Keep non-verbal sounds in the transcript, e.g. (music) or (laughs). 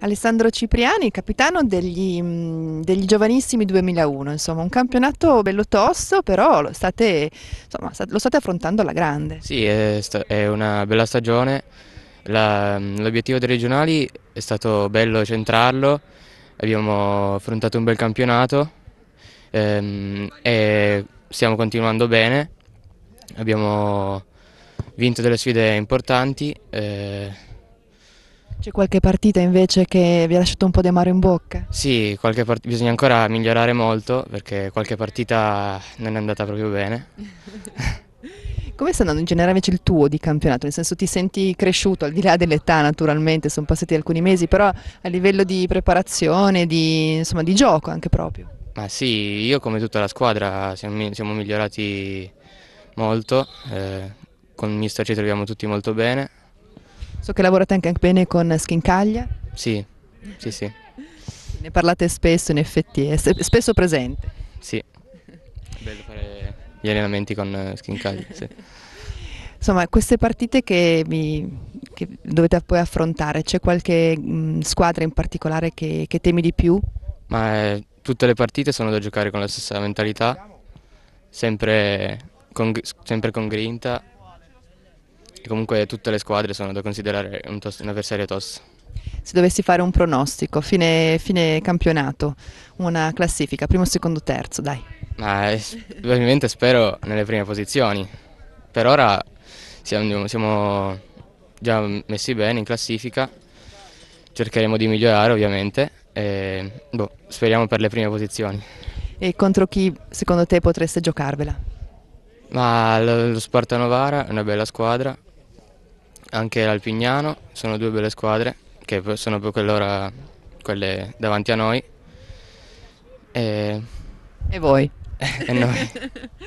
Alessandro Cipriani, capitano degli, mh, degli giovanissimi 2001, insomma un campionato bello tosto, però lo state, insomma, lo state affrontando alla grande. Sì, è, è una bella stagione. L'obiettivo dei regionali è stato bello centrarlo. Abbiamo affrontato un bel campionato ehm, e stiamo continuando bene. Abbiamo vinto delle sfide importanti. eh, C'è qualche partita invece che vi ha lasciato un po' di amaro in bocca? sì, bisogna ancora migliorare molto perché qualche partita non è andata proprio bene. (laughs) Come sta andando in generale invece il tuo di campionato? Nel senso ti senti cresciuto, al di là dell'età naturalmente, sono passati alcuni mesi, però a livello di preparazione, di, insomma, di gioco anche proprio. Ma sì, io come tutta la squadra siamo, siamo migliorati molto, eh, con Mister ci troviamo tutti molto bene. So che lavorate anche bene con Schincaglia, Sì, sì, sì, ne parlate spesso, in effetti è spesso presente. sì. È bello fare gli allenamenti con eh, Skincagli, sì. Insomma, queste partite che, vi- che dovete poi affrontare, c'è qualche mh, squadra in particolare che, che temi di più? Ma eh, tutte le partite sono da giocare con la stessa mentalità, sempre con, sempre con grinta. Comunque tutte le squadre sono da considerare un, tos- un avversario tosto. Se dovessi fare un pronostico, fine, fine campionato, una classifica, primo, secondo, terzo, dai. Ma eh, ovviamente spero nelle prime posizioni. Per ora siamo, siamo già messi bene in classifica, cercheremo di migliorare ovviamente e boh, speriamo per le prime posizioni. E contro chi secondo te potreste giocarvela? Ma lo, lo Sparta Novara è una bella squadra, anche l'Alpignano sono due belle squadre che sono per quell'ora quelle davanti a noi e, E voi? (laughs) e noi. (laughs)